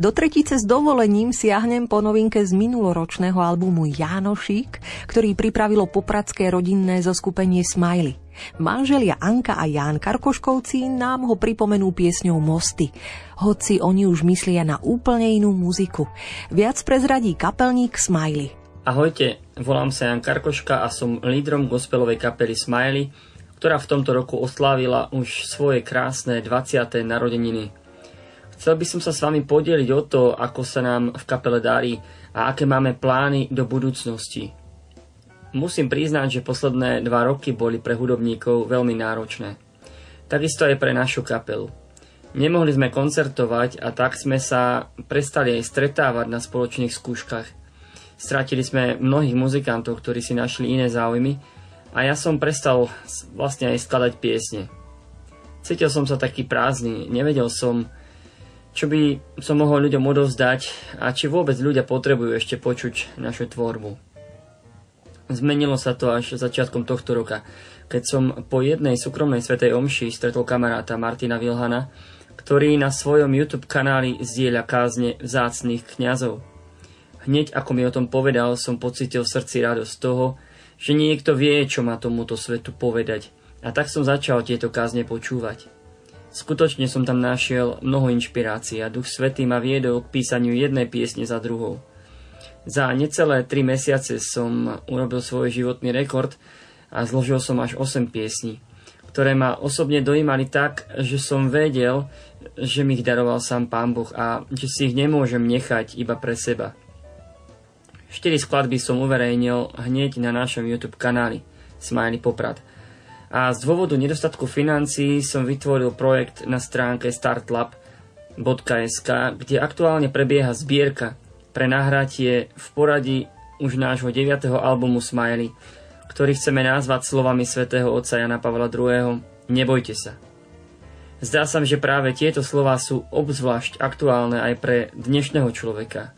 Do tretice s dovolením siahnem po novinke z minuloročného albumu Jánošík, ktorý pripravilo popradské rodinné zoskupenie Smiley. Manželia Anka a Ján Karkoškovci nám ho pripomenú piesňou Mosty, hoci oni už myslia na úplne inú muziku. Viac prezradí kapelník Smiley. Ahojte, volám sa Jan Karkoška a som lídrom gospelovej kapely Smiley, ktorá v tomto roku oslávila už svoje krásne 20. narodeniny. Chcel by som sa s vami podeliť o to, ako sa nám v kapele darí a aké máme plány do budúcnosti. Musím priznať, že posledné dva roky boli pre hudobníkov veľmi náročné. Takisto aj pre našu kapelu. Nemohli sme koncertovať a tak sme sa prestali aj stretávať na spoločných skúškach. Stratili sme mnohých muzikantov, ktorí si našli iné záujmy a ja som prestal vlastne aj skladať piesne. Cítil som sa taký prázdny, nevedel som, čo by som mohol ľuďom odovzdať a či vôbec ľudia potrebujú ešte počuť našu tvorbu. Zmenilo sa to až začiatkom tohto roka, keď som po jednej súkromnej svetej omši stretol kamaráta Martina Vilhana, ktorý na svojom YouTube kanáli zdieľa kázne vzácných kňazov. Hneď ako mi o tom povedal, som pocitil v srdci radosť toho, že niekto vie, čo má tomuto svetu povedať. A tak som začal tieto kázne počúvať. Skutočne som tam našiel mnoho inšpirácií a Duch Svetý ma viedol k písaniu jednej piesne za druhou. Za necelé 3 mesiace som urobil svoj životný rekord a zložil som až 8 piesní, ktoré ma osobne dojímali tak, že som vedel, že mi ich daroval sám Pán Boh a že si ich nemôžem nechať iba pre seba. 4 skladby som uverejnil hneď na našom YouTube kanáli Smiley Poprad – a z dôvodu nedostatku financií som vytvoril projekt na stránke startlab.sk, kde aktuálne prebieha zbierka pre nahratie v poradí už nášho 9. albumu Smiley, ktorý chceme nazvať slovami svätého otca Jana Pavla II. Nebojte sa. Zdá sa, že práve tieto slova sú obzvlášť aktuálne aj pre dnešného človeka.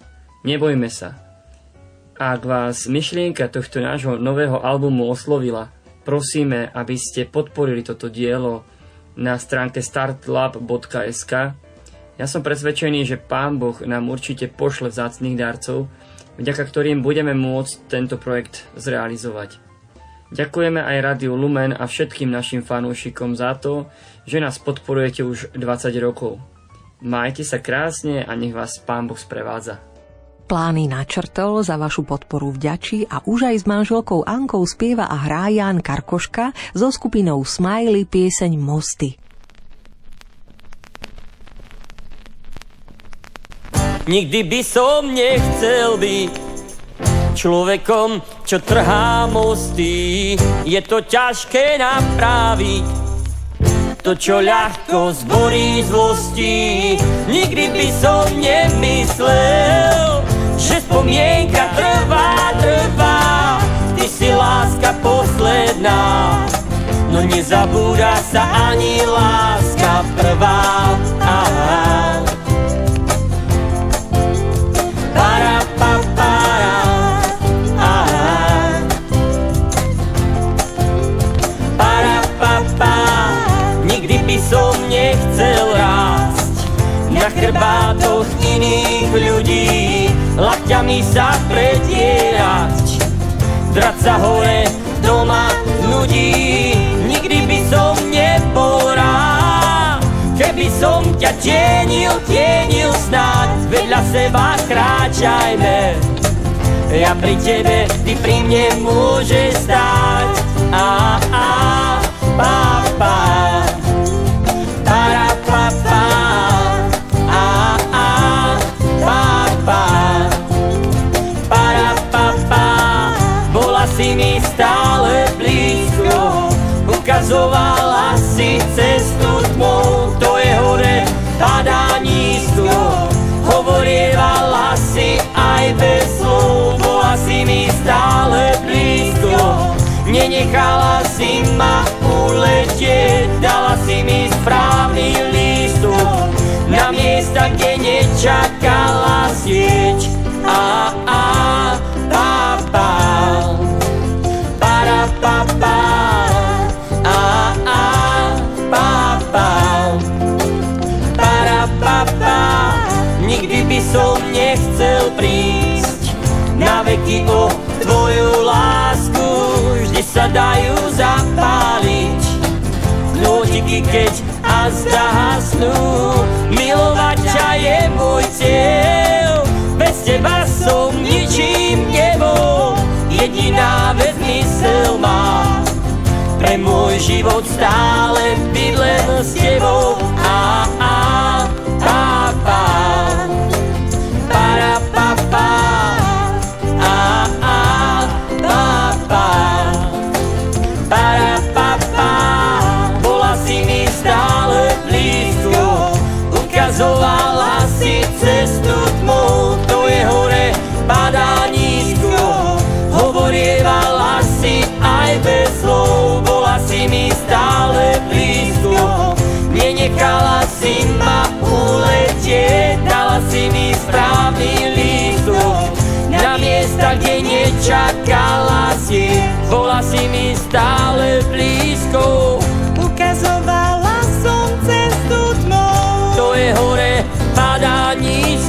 Nebojme sa. Ak vás myšlienka tohto nášho nového albumu oslovila, prosíme, aby ste podporili toto dielo na stránke startlab.sk. Ja som presvedčený, že Pán Boh nám určite pošle vzácných darcov, vďaka ktorým budeme môcť tento projekt zrealizovať. Ďakujeme aj Rádiu Lumen a všetkým našim fanúšikom za to, že nás podporujete už 20 rokov. Majte sa krásne a nech vás Pán Boh sprevádza. Plány načrtol, za vašu podporu vďačí a už aj s manželkou Ankou spieva a hrá Jan Karkoška so skupinou Smiley pieseň Mosty. Nikdy by som nechcel byť človekom, čo trhá mosty. Je to ťažké napraviť, to, čo ľahko zborí zlosti. Nikdy by som nemyslel, posledná No nezabúda sa ani láska prvá. Aha. Nikdy by nechcel rásť Na chrbátoch iných ľudí. Lakťami sa pretierať Drať sa hore doma ľudí Nikdy by som nebol rád Keby som ťa tienil, tienil snáď. Vedľa seba kráčajme. Ja pri tebe, ty pri mne môžeš stáť. A, a, mi stále blízko. Ukazovala si cestu tmou To je hore, padá nízko. Hovorievala si aj bez slov Bola si mi stále blízko. Nenechala si ma uletieť Dala si mi správny lístok. Na miesta, kde nečakala sieť prísť na veky o tvoju lásku. Vždy sa dajú zapáliť knútiky, keď a zahasnú milovať ťa je môj cieľ bez teba som ničím nebol. Jediná vec mysel má pre môj život stále cestu tmou, to je hore, padá nízko, hovorievala si aj bez slov, bola si mi stále blízko, nenechala si ma uletieť, dala si mi správny lístok, na miesta, kde nečakala si, bola si mi stále blízko,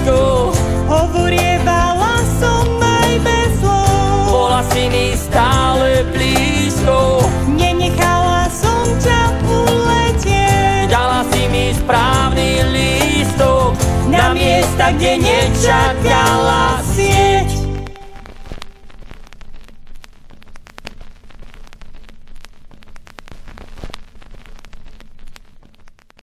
nízko, hovorievala som aj bez slov. bola si mi stále blízko, Nenechala som ťa uletieť, dala si mi správny lístok, na miesta, kde nečakala